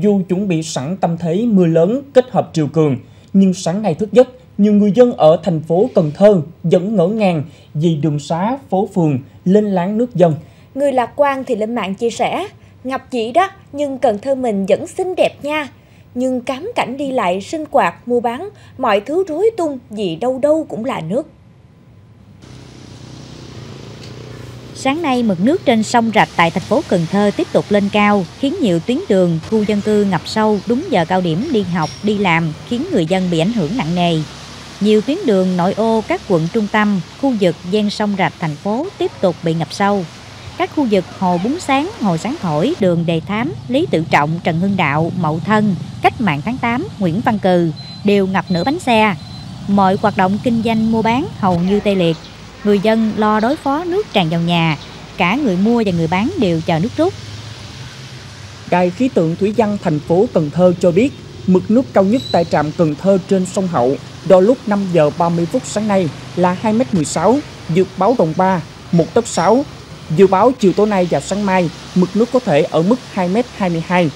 Dù chuẩn bị sẵn tâm thế mưa lớn kết hợp triều cường, nhưng sáng nay thức giấc, nhiều người dân ở thành phố Cần Thơ vẫn ngỡ ngàng vì đường xá, phố phường lên láng nước dân. Người lạc quan thì lên mạng chia sẻ, ngập chỉ đó nhưng Cần Thơ mình vẫn xinh đẹp nha. Nhưng cám cảnh đi lại, sinh hoạt, mua bán, mọi thứ rối tung vì đâu đâu cũng là nước. Sáng nay, mực nước trên sông Rạch tại thành phố Cần Thơ tiếp tục lên cao, khiến nhiều tuyến đường, khu dân cư ngập sâu đúng giờ cao điểm đi học, đi làm, khiến người dân bị ảnh hưởng nặng nề. Nhiều tuyến đường nội ô các quận trung tâm, khu vực ven sông Rạch thành phố tiếp tục bị ngập sâu. Các khu vực Hồ Bún Sáng, Hồ Sáng Thổi, đường Đề Thám, Lý Tự Trọng, Trần Hưng Đạo, Mậu Thân, Cách mạng tháng 8, Nguyễn Văn Cừ đều ngập nửa bánh xe. Mọi hoạt động kinh doanh mua bán hầu như tê liệt. Người dân lo đối phó nước tràn vào nhà, cả người mua và người bán đều chờ nước rút. Đài khí tượng thủy văn thành phố Cần Thơ cho biết, mực nước cao nhất tại trạm Cần Thơ trên sông Hậu đo lúc 5 giờ 30 phút sáng nay là 2m16, Dự báo đồng 3, 1 tấc 6. Dự báo chiều tối nay và sáng mai, mực nước có thể ở mức 2m22.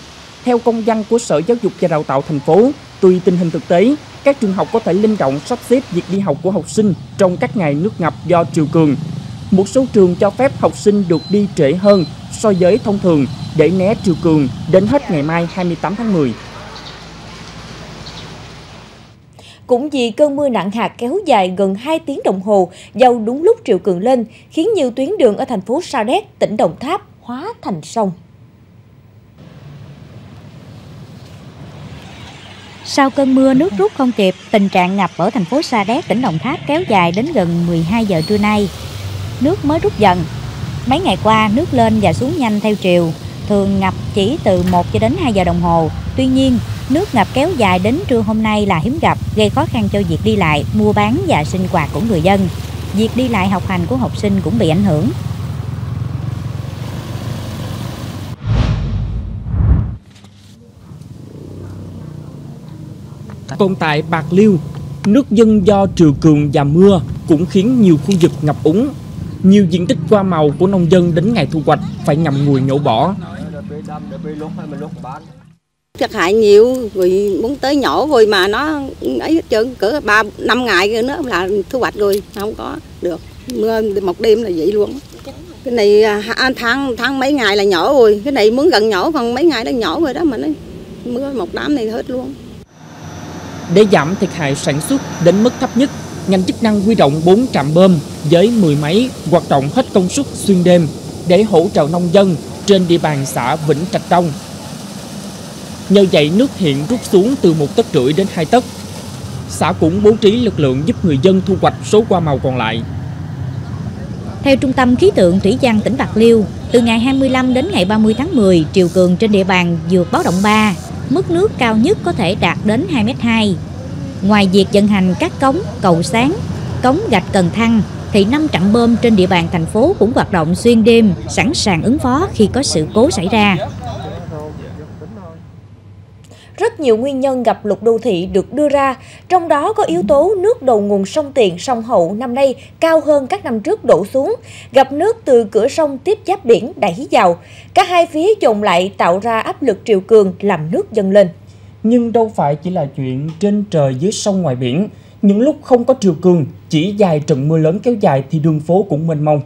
Theo công văn của Sở Giáo dục và Đào tạo thành phố, tùy tình hình thực tế, các trường học có thể linh động sắp xếp việc đi học của học sinh trong các ngày nước ngập do triều cường. Một số trường cho phép học sinh được đi trễ hơn so với thông thường để né triều cường đến hết ngày mai 28 tháng 10. Cũng vì cơn mưa nặng hạt kéo dài gần 2 tiếng đồng hồ vào đúng lúc triều cường lên, khiến nhiều tuyến đường ở thành phố Sa Đéc, tỉnh Đồng Tháp hóa thành sông. Sau cơn mưa nước rút không kịp, tình trạng ngập ở thành phố Sa Đéc, tỉnh Đồng Tháp kéo dài đến gần 12 giờ trưa nay. Nước mới rút dần. Mấy ngày qua, nước lên và xuống nhanh theo chiều, thường ngập chỉ từ 1 cho đến 2 giờ đồng hồ. Tuy nhiên, nước ngập kéo dài đến trưa hôm nay là hiếm gặp, gây khó khăn cho việc đi lại, mua bán và sinh hoạt của người dân. Việc đi lại học hành của học sinh cũng bị ảnh hưởng. Còn tại Bạc Liêu, nước dân do triều cường và mưa cũng khiến nhiều khu vực ngập úng. Nhiều diện tích hoa màu của nông dân đến ngày thu hoạch phải ngậm ngùi nhổ bỏ. Thiệt hại nhiều, rồi muốn tới nhổ rồi mà nó ấy hết trơn cỡ ba năm ngày nữa là thu hoạch rồi, không có được. Mưa một đêm là vậy luôn. Cái này à, à, tháng tháng mấy ngày là nhổ rồi, cái này muốn gần nhổ còn mấy ngày đã nhổ rồi đó mà nó mưa một đám này hết luôn. Để giảm thiệt hại sản xuất đến mức thấp nhất, ngành chức năng huy động 4 trạm bơm với 10 máy hoạt động hết công suất xuyên đêm để hỗ trợ nông dân trên địa bàn xã Vĩnh Trạch Đông. Nhờ vậy nước hiện rút xuống từ một tấc rưỡi đến 2 tấc. Xã cũng bố trí lực lượng giúp người dân thu hoạch số hoa màu còn lại. Theo Trung tâm Khí tượng Thủy văn tỉnh Bạc Liêu, từ ngày 25 đến ngày 30 tháng 10, triều cường trên địa bàn vượt báo động 3, mức nước cao nhất có thể đạt đến 2m2. Ngoài việc vận hành các cống, cầu sáng, cống gạch cần thăng, thì năm trạm bơm trên địa bàn thành phố cũng hoạt động xuyên đêm, sẵn sàng ứng phó khi có sự cố xảy ra. Rất nhiều nguyên nhân gặp lụt đô thị được đưa ra, trong đó có yếu tố nước đầu nguồn sông Tiền, sông Hậu năm nay cao hơn các năm trước đổ xuống, gặp nước từ cửa sông tiếp giáp biển đẩy vào. Cả hai phía dồn lại tạo ra áp lực triều cường làm nước dâng lên. Nhưng đâu phải chỉ là chuyện trên trời dưới sông ngoài biển. Những lúc không có triều cường, chỉ dài trận mưa lớn kéo dài thì đường phố cũng mênh mông.